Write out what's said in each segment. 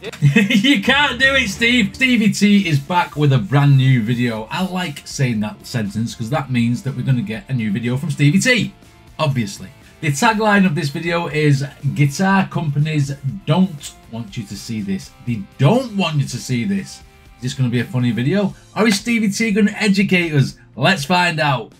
you can't do it, Steve. Stevie T is back with a brand new video. I like saying that sentence because that means that we're going to get a new video from Stevie T. Obviously. The tagline of this video is Guitar companies don't want you to see this. They don't want you to see this. Is this going to be a funny video? Or is Stevie T going to educate us? Let's find out.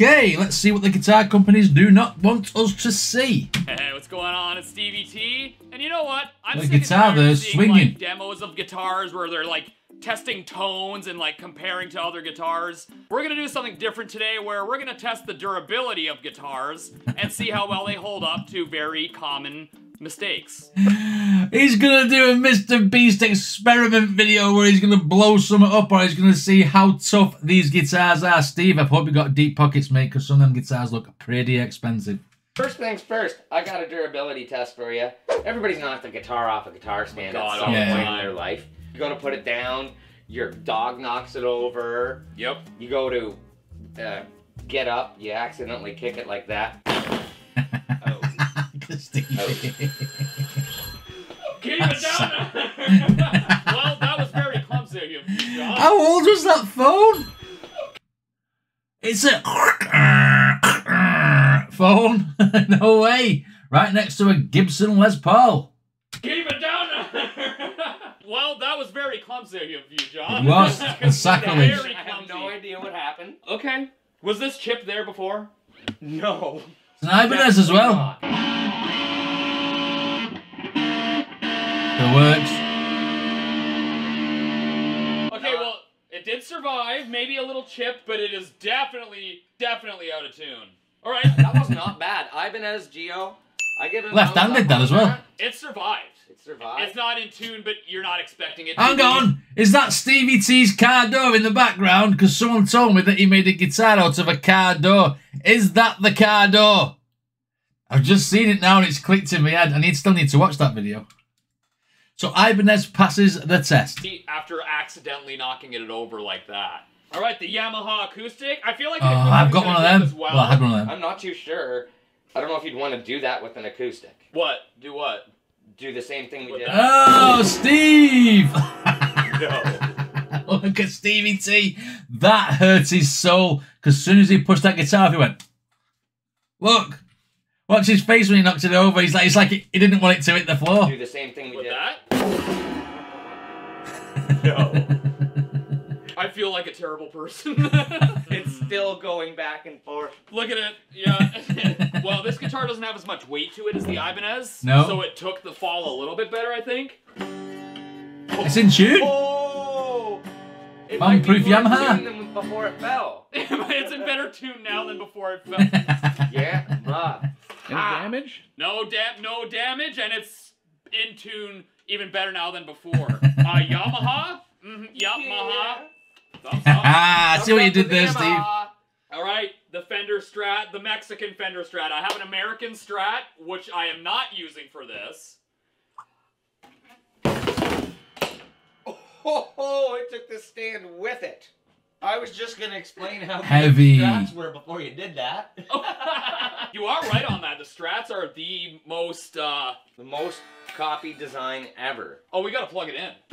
Okay, let's see what the guitar companies do not want us to see. Hey, what's going on? It's Stevie T. And you know what? I'm The guitar there swinging. Like, demos of guitars where they're like testing tones and like comparing to other guitars. We're gonna do something different today where we're gonna test the durability of guitars and see how well they hold up to very common mistakes. He's gonna do a Mr. Beast experiment video where he's gonna blow something up or he's gonna see how tough these guitars are. Steve, I hope you got deep pockets, mate, because some of them guitars look pretty expensive. First things first, I got a durability test for you. Everybody's knocked a guitar off a guitar stand God, at some all the point in their life. You go to put it down, your dog knocks it over. Yep. You go to uh, get up, you accidentally kick it like that. Oh. Steve. Keep it down! well, that was very clumsy of you, John. How old was that phone? It's a phone. no way. Right next to a Gibson Les Paul. Keep it down! well, that was very clumsy of you, John. It was. It's sacrilege. Very I have no idea what happened. Okay. Was this chip there before? No. It's an Ibanez as well. Not. It works. Okay, well, it did survive. Maybe a little chip, but it is definitely, definitely out of tune. All right, That was not bad. Ibanez GIO. I give it Left-handed thumbs that as well. it survived. It survived. It's not in tune, but you're not expecting it. to Hang be. on. Is that Stevie T's car door in the background? Because someone told me that he made a guitar out of a car door. Is that the car door? I've just seen it now and it's clicked in my head. I need still need to watch that video. So Ibanez passes the test. After accidentally knocking it over like that. All right, the Yamaha acoustic. I feel like the uh, I've got one of them. do As well. Well, I had one of them. I'm not too sure. I don't know if you'd want to do that with an acoustic. What? Do what? Do the same thing we did. Oh, Steve! No. Look at Stevie T. That hurt his soul. Because as soon as he pushed that guitar off, he went, Look. Watch his face when he knocked it over. He's like, it's like he he didn't want it to hit the floor. Do the same thing we With did. that? No. I feel like a terrible person. It's still going back and forth. Look at it. Yeah. well, this guitar doesn't have as much weight to it as the Ibanez. No. So it took the fall a little bit better, I think. Oh. It's in tune. Oh! It Bomb might be proof more Yamaha. tuned than Before it fell. it's in better tune now than before it fell. Yeah, bruh. Any damage? No dam, no damage, and it's in tune even better now than before. Uh, Yamaha. Mm-hmm. Yamaha. Ah, I see what you did to there, Steve. All right, the Fender Strat, the Mexican Fender Strat. I have an American Strat, which I am not using for this. Oh, oh, it took the stand with it. I was just gonna explain how Heavy. the strats were before you did that. you are right on that. The Strats are the most. uh... the most copied design ever. Oh, we gotta plug it in.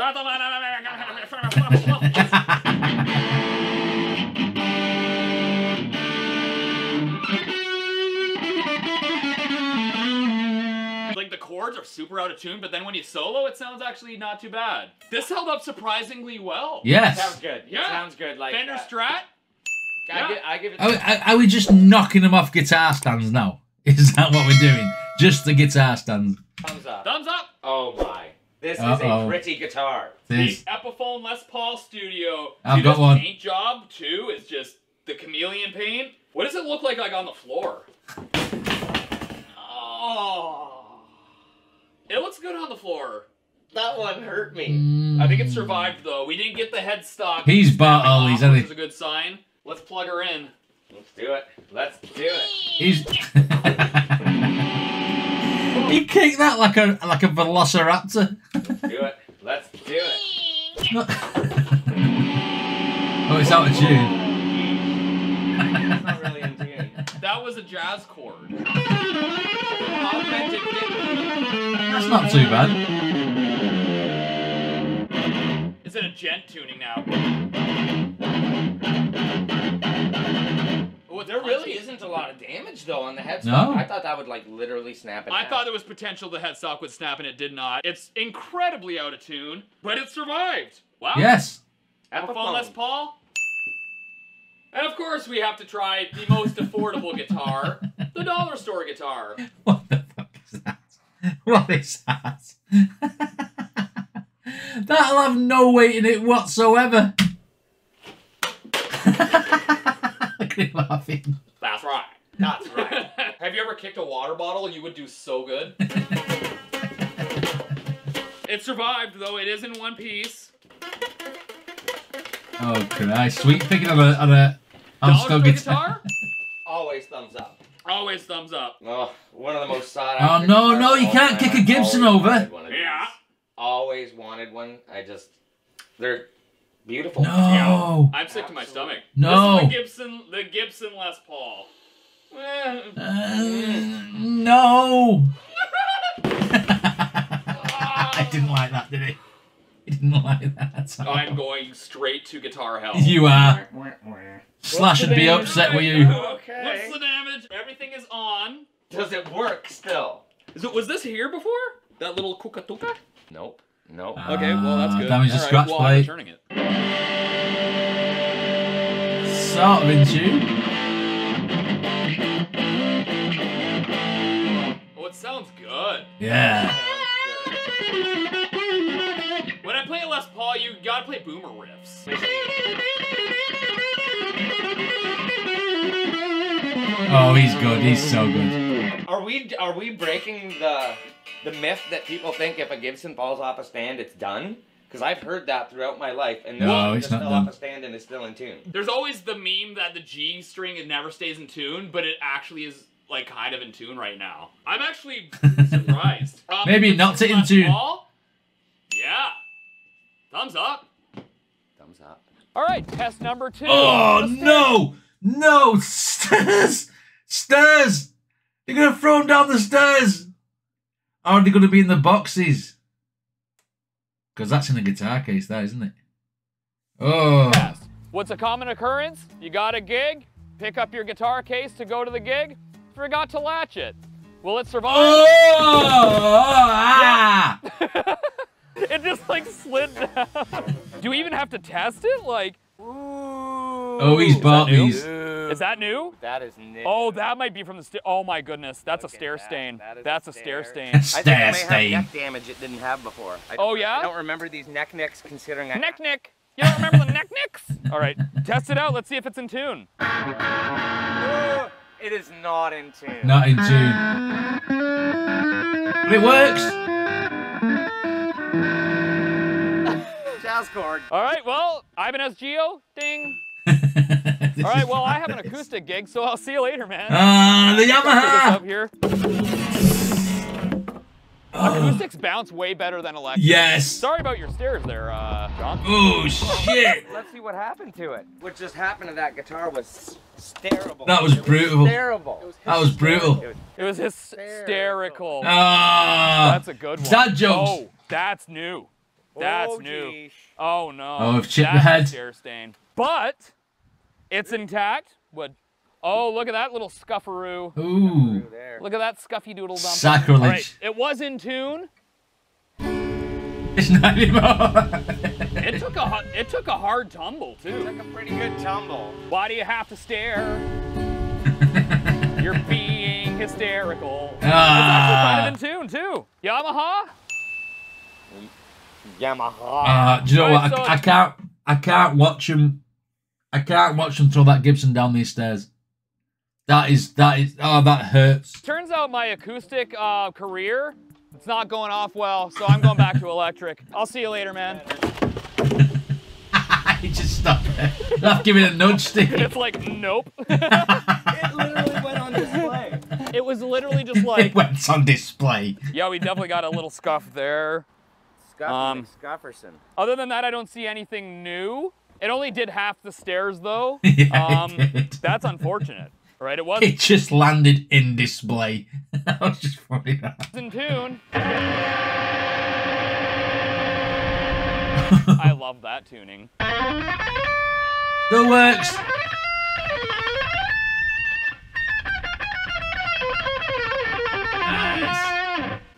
chords are super out of tune, but then when you solo, it sounds actually not too bad. This held up surprisingly well. Yes. Sounds good. Yeah. Sounds good. Like Fender that. Strat. I, yeah. give, I give it. Are, are- are we just knocking them off guitar stands now? Is that what we're doing? Just the guitar stands. thumbs up. Thumbs up. Oh my! This is Uh-oh. a pretty guitar. This. The Epiphone Les Paul Studio. I've See, got this one. paint job too is just the chameleon paint. What does it look like like on the floor? Oh, it looks good on the floor. That one hurt me. Mm. I think it survived though. We didn't get the headstock. He's bought all snapping these, off, hasn't which is a good sign. Let's plug her in. Let's do it. Let's do it. He's. he kicked that like a like a velociraptor. Let's Do it. Let's do it. oh, it's out of tune. That was a jazz chord. That's not too bad. It's in a djent tuning now. It's There really isn't a lot of damage though on the headstock. No. I thought that would like literally snap it. I thought there was potential the headstock would snap and it did not. It's incredibly out of tune, but it survived. Wow. Yes. Epiphone Les Paul. And of course, we have to try the most affordable guitar, the dollar store guitar. What the fuck is that? What is that? That'll have no weight in it whatsoever. Look at laughing. That's right. That's right. Have you ever kicked a water bottle? You would do so good. it survived, though. It is in one piece. Oh Christ! Sweet picking on a on a on Dollar stone store guitar. guitar? Always thumbs up. Always thumbs up. Oh, one of the most sought Oh, after. no, guitars no, of you can't time. kick a Gibson Always over. wanted one of these. Yeah. Always wanted one. I just, they're beautiful. No. I'm sick to my stomach. No. This is the Gibson, the Gibson Les Paul. Eh. Uh, no. I didn't like that, did he? He didn't like that. I'm going straight to guitar hell. You are. Slash would be upset with you. Okay. What's the damage? Everything is on. Does it work still? Is it, was this here before? That little kukatuka? Nope. Nope. Okay, well that's Ah, good. damage the All right, scratch well, I'm plate. returning it. Sort of in tune. Oh, it sounds good. Yeah. When I play Les Paul, you gotta play boomer riffs. Oh, he's good. He's so good. Are we are we breaking the the myth that people think if a Gibson falls off a stand, it's done? Because I've heard that throughout my life, and this No, one it's just not fell done. off a stand and is still in tune. There's always the meme that the G string it never stays in tune, but it actually is like kind of in tune right now. I'm actually surprised. Um, Maybe Gibson not in tune. Paul? Yeah. Thumbs up. Thumbs up. All right, test number two. Oh Let's do it. no, no stairs, stairs! You're gonna throw him down the stairs. Are they gonna be in the boxes? Because that's in a guitar case, that isn't it? Oh, Test. What's a common occurrence? You got a gig, pick up your guitar case to go to the gig, forgot to latch it. Will it survive? oh, ah! it just like slid down. Do we even have to test it? Like, Oh, he's Is bought is that new? That is new. Oh, that might be from the. Sta- oh my goodness, that's Look a stair that. stain. That is a That's a stair stair. stain. I think it Stair may have neck damage it didn't have before. I Oh, yeah? I don't remember these neck nicks considering I. neck nick. You don't remember the neck nicks? All right, test it out. Let's see if it's in tune. It is not in tune. Not in tune. But it works. Jazz chord. All right, well, Ivan Geo, ding. This All right, well, I have an acoustic gig, so I'll see you later, man. Ah, the Put this up Yamaha. here. Acoustics bounce way better than electric. Yes. Sorry about your stairs there, uh, John. Oh shit. Let's see what happened to it. What just happened to that guitar was terrible. That was brutal. Terrible. That was brutal. It was It was hysterical. Ah. That's a good one. Dad jokes. Oh, that's new. That's Oh, new. geesh. Oh no. Oh, I've chipped the That's head. Stair stain. But it's intact. Would. Oh, look at that little scufferoo. Ooh. There. Look at that scuffy doodle dump. Sacrilege. All right, it was in tune. It's not anymore. It took a it took a hard tumble too. It took a pretty good tumble. Why do you have to stare? You're being hysterical. It's Ah. actually kind of in tune too. Yamaha. Yamaha. Uh, do you know what? I, I can't. I can't watch him. I can't watch him throw that Gibson down these stairs. That is. That is. Oh, that hurts. Turns out my acoustic uh, career, it's not going off well, so I'm going back to electric. I'll see you later, man. he just stopped there. I've given a nudge, Steve. It's like, nope. it literally went on display. it was literally just like it like, went on display. yeah, we definitely got a little scuff there. Scuff Um, Scufferson. Other than that, I don't see anything new. It only did half the stairs though. Yeah, it um, did. that's unfortunate. Right, it was It just landed in display. that was just funny. That. in tune. I love that tuning. Still works.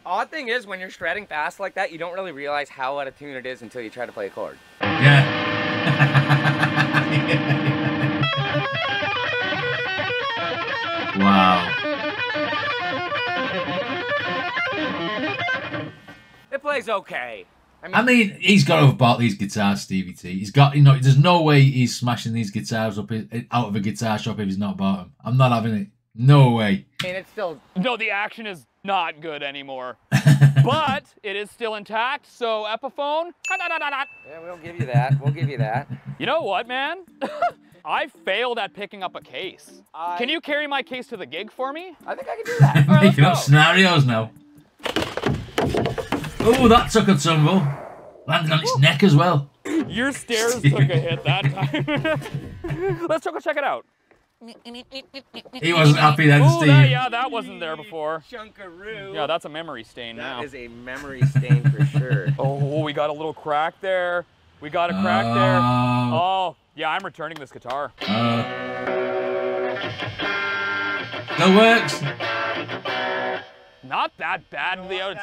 Odd thing is, when you're shredding fast like that, you don't really realize how out of tune it is until you try to play a chord. Yeah. wow. It plays okay. I mean, I mean, he's got to have bought these guitars, Stevie T. He's got, you know, there's no way he's smashing these guitars up out of a guitar shop if he's not bought them. I'm not having it. No way. And it's still No, the action is not good anymore. but it is still intact, so Epiphone. Yeah, we'll give you that. We'll give you that. You know what, man? I failed at picking up a case. I- Can you carry my case to the gig for me? I think I can do that. All right, let's Making up scenarios now. Oh, that took a tumble. Landed on its neck as well. Your stairs took a hit that time. Let's go check it out. He wasn't happy then, Ooh, Steve. that, yeah, that wasn't there before. Chunkaroo. Yeah, that's a memory stain that now. is a memory stain for sure. Oh, we got a little crack there. We got a crack there. Oh, yeah, I'm returning this guitar. uh, Still works. Not that badly out.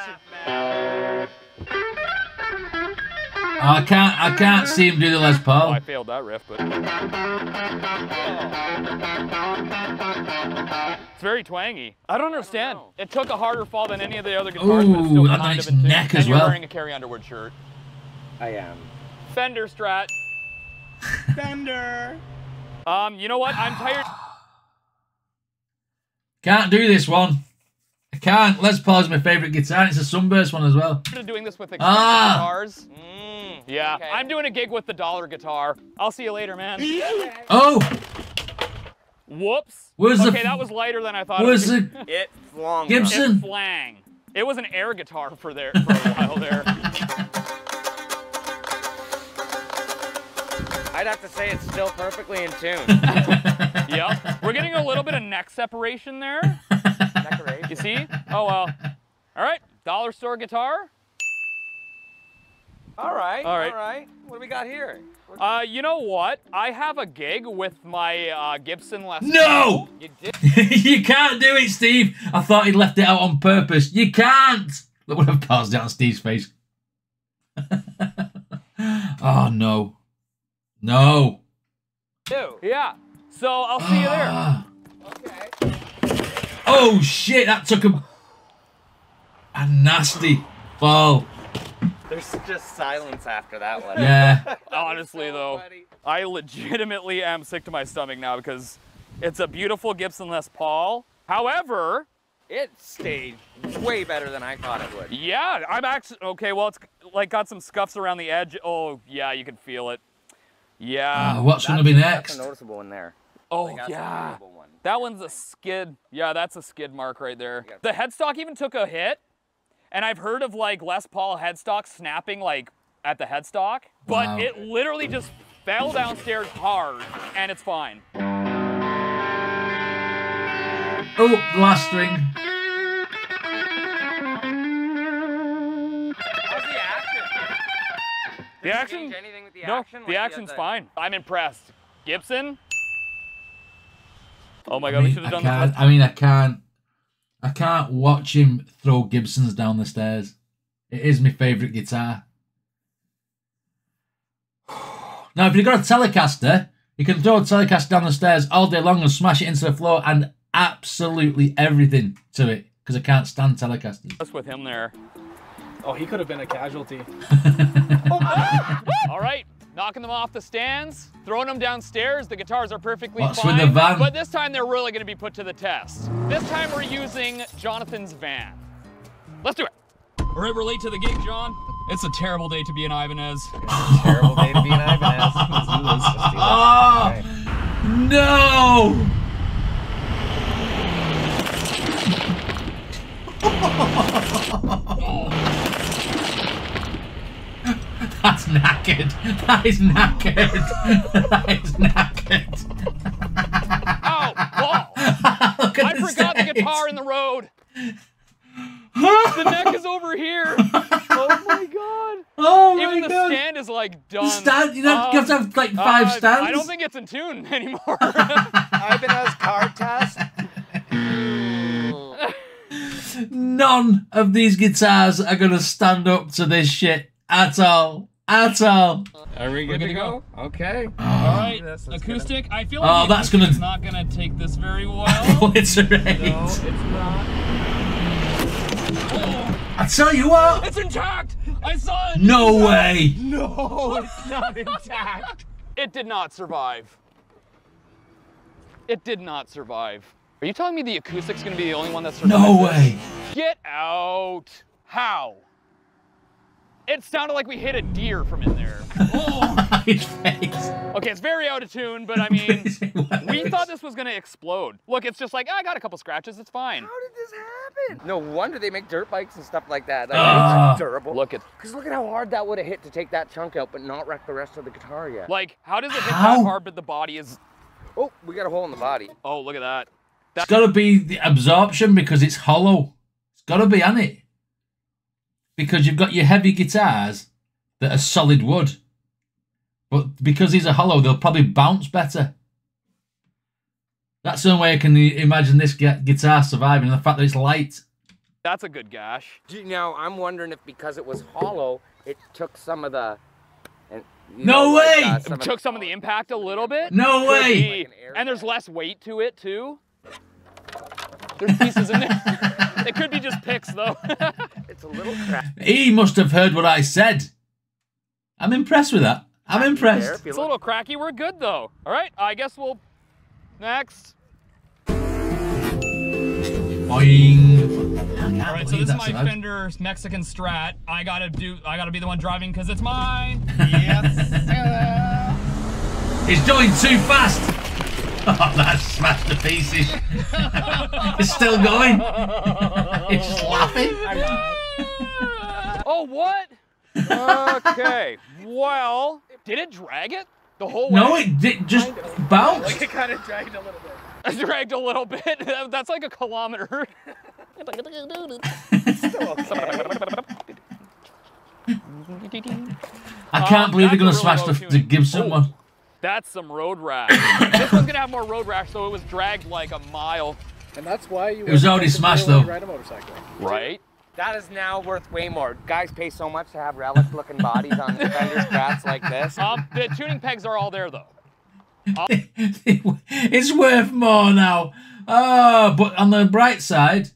I can't. I can't see him do the Les Oh, Paul. I failed that riff, but it's very twangy. I don't understand. It took a harder fall than any of the other guitars, but it's still Ooh, and kind on of its in tune. neck and as you're wearing a Carrie Underwood shirt. I am. Fender Strat. Fender. Um, you know what? I'm tired. Can't do this one. I can't. Les Paul's my favourite guitar. and It's a Sunburst one as well. of doing this with expensive Ah. guitars. Mm. Yeah, Okay. I'm doing a gig with the dollar guitar. I'll see you later, man. Oh, oh. Whoops. Where's the okay, f- that was lighter than I thought. where's it the was. It flung. Gibson? It flang. It was an air guitar for there for a while there. I'd have to say it's still perfectly in tune. yep. We're getting a little bit of neck separation there. Decoration. You see? Oh well. All right. Dollar store guitar. All right. All right. All right. What do we got here? Uh, you know what? I have a gig with my uh, Gibson Les. No! You did. you can't do it, Steve. I thought he'd left it out on purpose. You can't. Look what I've paused down Steve's face. oh no. No. do. Yeah. So I'll see you there. Ah. Okay. Oh shit, that took a a nasty fall. There's just silence after that one. Yeah. Honestly, So though, funny. I legitimately am sick to my stomach now because it's a beautiful Gibson Les Paul. However, It stayed way better than I thought it would. yeah, I'm actually okay. Well, it's like got some scuffs around the edge. Oh, yeah, you can feel it. Yeah. Ah, what's going to be That's- next? That's a noticeable one there. oh, Like, yeah. one. That one's a skid. Yeah, that's a skid mark right there. The headstock even took a hit, and I've heard of like Les Paul headstock snapping like at the headstock, but Wow. it literally just fell downstairs hard, and it's fine. Oh, the last string. How's the action? The action, anything with the no, action? Like, the you had action's the- fine. I'm impressed. Gibson. Oh my I god, we should have done the I mean, I can't. I can't watch him throw Gibsons down the stairs. It is my favourite guitar. Now, if you've got a Telecaster, you can throw a Telecaster down the stairs all day long and smash it into the floor and absolutely everything to it because I can't stand Telecasters. Just with him there. Oh, he could have been a casualty. All right, knocking them off the stands, throwing them downstairs. The guitars are perfectly What's with fine. the van? But this time they're really going to be put to the test. This time we're using Jonathan's van. Let's do it. All right, we're late to the gig, John. It's a terrible day to be in Ibanez. Terrible day to be an Ibanez. Let's do this. Let's do this. Oh, no! That's knackered. That is knackered. That is knackered. Oh, balls. Look at I the forgot the guitar in the road. The neck is over here. Oh my god. Oh my Even the god. stand is like done. The stand, you know, you have to Um, have like five uh, stands. I don't think it's in tune anymore. Ivanhoe's car test. None of these guitars are gonna stand up to this shit at all. At all. Are we good to go? Okay. All right, This is gonna- acoustic. I feel Oh, like the that's gonna- acoustic's not gonna take this very well. Obliterate. No, it's not. I tell you what. it's intact. I saw it. No way. No, it's not intact. It did not survive. It did not survive. Are you telling me the acoustic's gonna be the only one that survived? No way. Get out. How? It sounded like we hit a deer from in there. Oh. His face. Okay, it's very out of tune, but I mean, we thought this was gonna explode. Look, it's just like, "Ah, I got a couple scratches, it's fine. How did this happen? No wonder they make dirt bikes and stuff like that. Like, Ah. it's durable. Look at, Because look at how hard that would have hit to take that chunk out, but not wreck the rest of the guitar yet. like, how does it hit How? that hard, but the body is, Oh, we got a hole in the body. oh, look at that. It's got to be the absorption because it's hollow. It's got to be on it. Because you've got your heavy guitars that are solid wood. But because these are hollow, they'll probably bounce better. That's the only way I can imagine this guitar surviving, the fact that it's light. That's a good gash. Now, I'm wondering if because it was hollow, it took some of the. And, you No way! uh, It some of took some of the impact a little bit. No Could way! Like an And there's less weight to it too. There's pieces in there. it could be just picks though. It's a little crack. He must have heard what I said. I'm impressed with that. I'm there impressed. if it's a little cracky. We're good though. All right, I guess we'll next. Boing. All right, so this is my Fender Mexican Strat. I gotta do. I gotta be the one driving because it's mine. yes. He's going too fast. Oh, that's smashed to pieces. it's still going. It's just laughing. oh what? Okay. Well, did it drag it the whole way? No, it did just bounced. It kind of dragged a little bit. It dragged a little bit. That's like a kilometer. I can't Um, believe they're gonna a smash really the, low the. Gibson Oh. one. That's some road rash. this one's gonna have more road rash, so it was dragged like a mile. And that's why you. It was already smashed, though. Ride a motorcycle. Right? That is now worth way more. Guys pay so much to have relic looking bodies on Fender Strats like this. Um, the tuning pegs are all there though. Uh, it's worth more now. Oh, but on the bright side,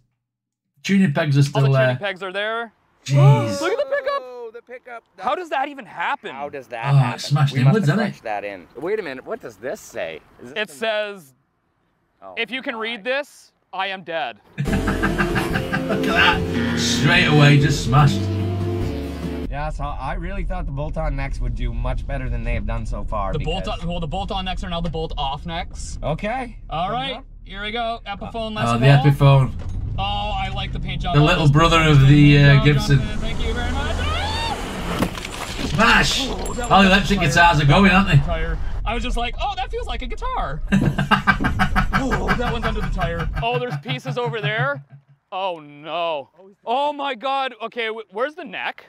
tuning pegs are All still the tuning pegs are there. Jeez. Look at the pickup. Oh, the pickup. How does that even happen? How does that Oh, it happen? smashed we inwards, must have didn't that in. Wait a minute. What does this say? Is this It says, Oh, if you can my. read this, I am dead. Look at that. Straight away, just smashed. Yeah, so I really thought the bolt-on necks would do much better than they have done so far. The bolt-on, well, the bolt on necks are now the bolt off necks. Okay. All right, Good here we go. Epiphone Les Oh, the Paul. Epiphone. Oh, I like the paint job. The little brother of the, uh, Gibson. Jonathan. Thank you very much. Smash! that was All the electric fire. guitars are going, aren't they? Tire. I was just like, oh, that feels like a guitar. oh, that one's under the tire. Oh, there's pieces over there. Oh no. Oh, oh my God. Okay, where's the neck?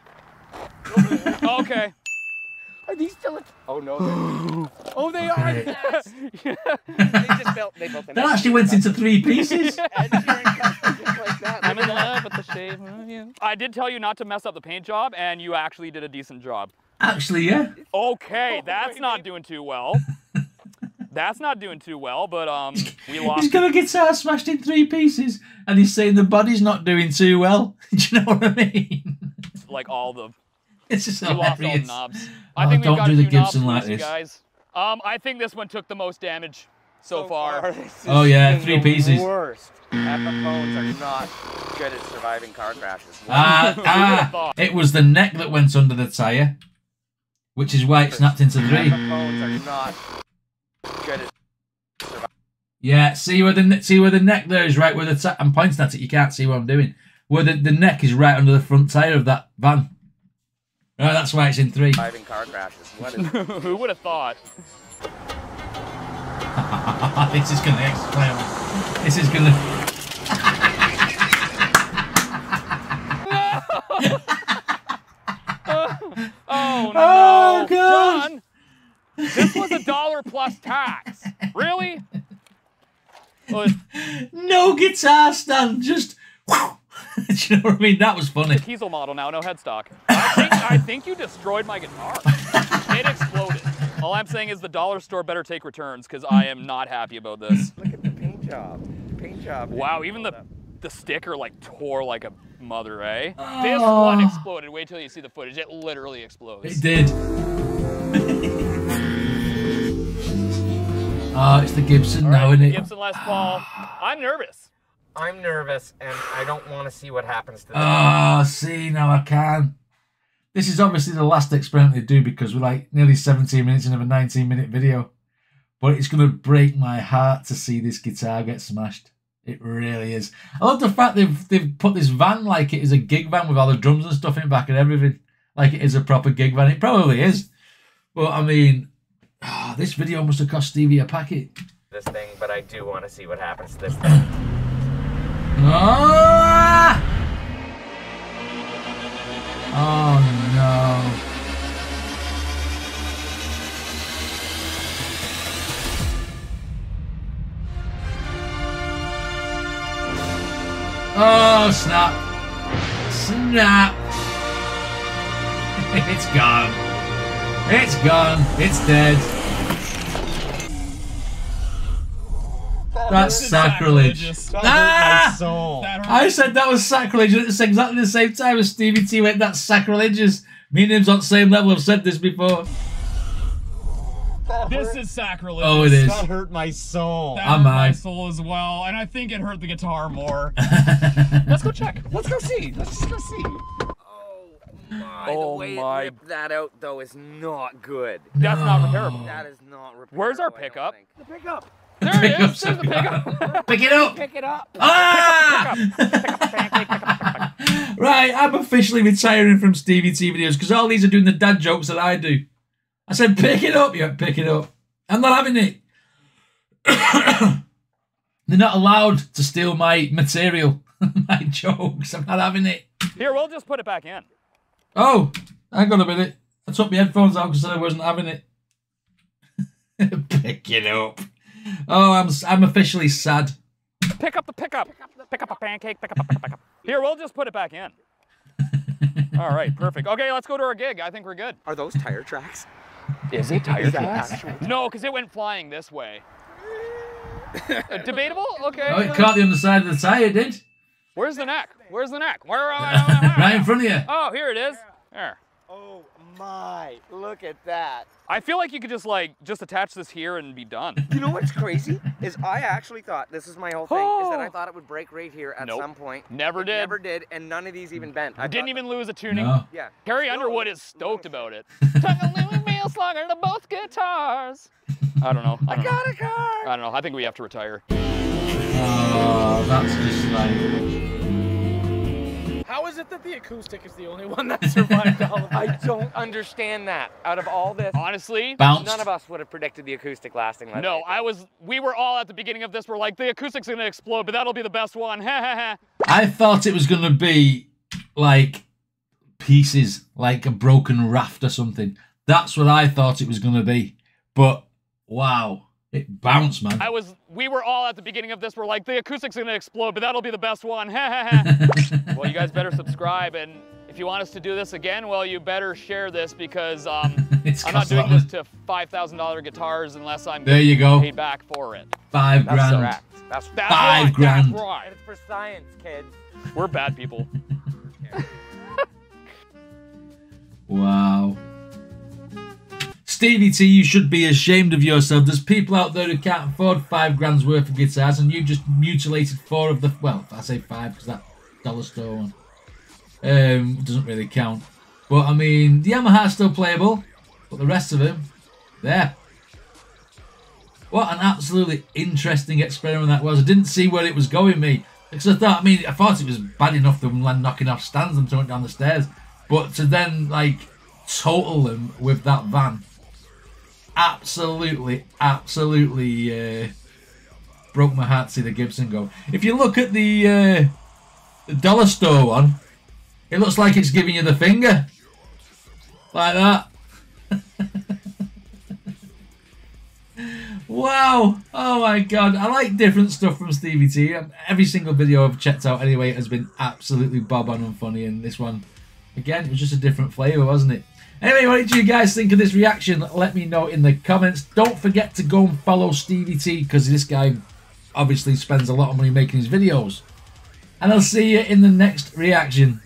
okay. Are these still? A- oh no. they're- Oh, they are. Okay. they just built. They built the That actually went into three pieces. Ed Sheeran custom just like that. I'm in love with the shape of you. I did tell you not to mess up the paint job, and you actually did a decent job. Actually, yeah. Okay, oh, that's not doing too well. That's not doing too well, but um, we He's lost. got a guitar smashed in three pieces, and he's saying the body's not doing too well. Do you know what I mean? like all the It's just we lost all the hilarious. knobs. Oh, I think we've don't got do a the few knobs Gibson like this. guys. Um, I think this one took the most damage so, far. this is Oh, yeah, the three pieces. Worst. Epiphones are not good at surviving car crashes. Ah, ah, it was the neck that went under the tyre, which is why it snapped into three. Epiphones are not good at. Yeah, see where the see where the neck there is right where the t- I'm pointing at it. You can't see what I'm doing. Where the, the neck is right under the front tire of that van. Right, that's why it's in three. Surviving car crashes. What is? Who would have thought? this is gonna explode. This is gonna. Oh no, Oh, gosh. John! This was a dollar plus tax. Really? Well, No guitar stand, just. Do you know what I mean? That was funny. Kiesel model now, no headstock. I think, I think you destroyed my guitar. It exploded. All I'm saying is the dollar store better take returns because I am not happy about this. Look at the paint job. The paint job. Wow, even the the sticker like tore like a mother, eh? This one exploded. Wait till you see the footage. It literally explodes. It did. Oh, it's the Gibson All now, right, isn't it? Gibson Les Paul. I'm nervous. I'm nervous and I don't want to see what happens to this. Ah, see, now I can. This is obviously the last experiment they do because we're like nearly 17 minutes into a 19 minute video. But it's going to break my heart to see this guitar get smashed. It really is. I love the fact they've they've put this van like it is a gig van with all the drums and stuff in back and everything. Like it is a proper gig van. It probably is. But I mean, ah, this video must have cost Stevie a packet. this thing, but I do want to see what happens to this thing. Ah! Oh no. Oh snap. Snap. it's gone. It's gone. It's dead. That's sacrilege. Ah! I said that was sacrilege at the- exactly the same time as Stevie T went, that's sacrilegious. Me and him's on the same level, I've said this before. This is sacrilege. Oh, it is. That hurt my soul. That I'm hurt my soul as well, and I think it hurt the guitar more. Let's go check. Let's go see. Let's just go see. My, Oh the way my- it that out though is not good. That's not repairable. That is not repairable. Where's our pickup? The pickup. There it Pick up is. There's the pickup. Pick it up! Pick it up. Ah! right, I'm officially retiring from Stevie T videos because all these are doing the dad jokes that I do. I said, pick it up, yeah, pick it up. I'm not having it. They're not allowed to steal my material, my jokes. I'm not having it. Here, we'll just put it back in. Oh, hang on a minute. I took my headphones out because I wasn't having it. Pick it up. Oh, I'm I'm officially sad. Pick up the pickup. Pick up a pancake. Pick up a pick up, pick up. Here, we'll just put it back in. All right, perfect. Okay, let's go to our gig. I think we're good. Are those tire tracks? Is it tire tracks? No, because it went flying this way. Uh, debatable? Okay. Oh, it caught the underside of the tire, did? Where's the neck? Where's the neck? Where? right in front of you. Oh, here it is. There. Oh my! Look at that. I feel like you could just like just attach this here and be done. You know what's crazy? is I actually thought this is my whole thing. Is that I thought it would break right here at Nope. some point. Never It did. Never did, and none of these even bent. I Didn't thought- even lose a tuning. No. Yeah. Carrie No, Underwood is stoked no. about it. Tuck a little meal slugger to both guitars. I don't know. I don't know. Got a car. I don't know. I think we have to retire. Oh, that's just like. How is it that the acoustic is the only one that survived all of I don't understand that. Out of all this, Honestly, Bounced. none of us would have predicted the acoustic lasting. that no. long. I was. We were all at the beginning of this. We're like, the acoustic's gonna explode, but that'll be the best one. Ha ha ha. I thought it was going to be like pieces, like a broken raft or something. That's what I thought it was going to be. But wow, it bounced, man. I was. We were all at the beginning of this. We're like, the acoustic's are gonna explode, but that'll be the best one. Ha ha ha. well, you guys better subscribe, and if you want us to do this again, well, you better share this because um, It's I'm not cost a lot doing this to five thousand dollar guitars unless I'm There you go. paid back for it. Five That's grand. correct. That's That's Five right, grand. That's right. It's for science, kids. We're bad people. Wow. Stevie T, you should be ashamed of yourself. There's people out there who can't afford five grand's worth of guitars, and you just mutilated four of the. Well, I say five because that dollar store one um, doesn't really count. But I mean, the Yamaha's still playable, but the rest of them, there. What an absolutely interesting experiment that was. I didn't see where it was going, me. Because I thought, I mean, I thought it was bad enough them knocking off stands and throwing down the stairs. But to then, like, total them with that van. Absolutely, absolutely uh, broke my heart to see the Gibson go. If you look at the, uh, dollar store one, it looks like it's giving you the finger. Like that. wow. Oh my god. I like different stuff from Stevie T. Every single video I've checked out anyway has been absolutely bob on and funny. And this one, again, it was just a different flavour, wasn't it? Anyway, what did you guys think of this reaction? Let me know in the comments. Don't forget to go and follow Stevie T because this guy obviously spends a lot of money making his videos. And I'll see you in the next reaction.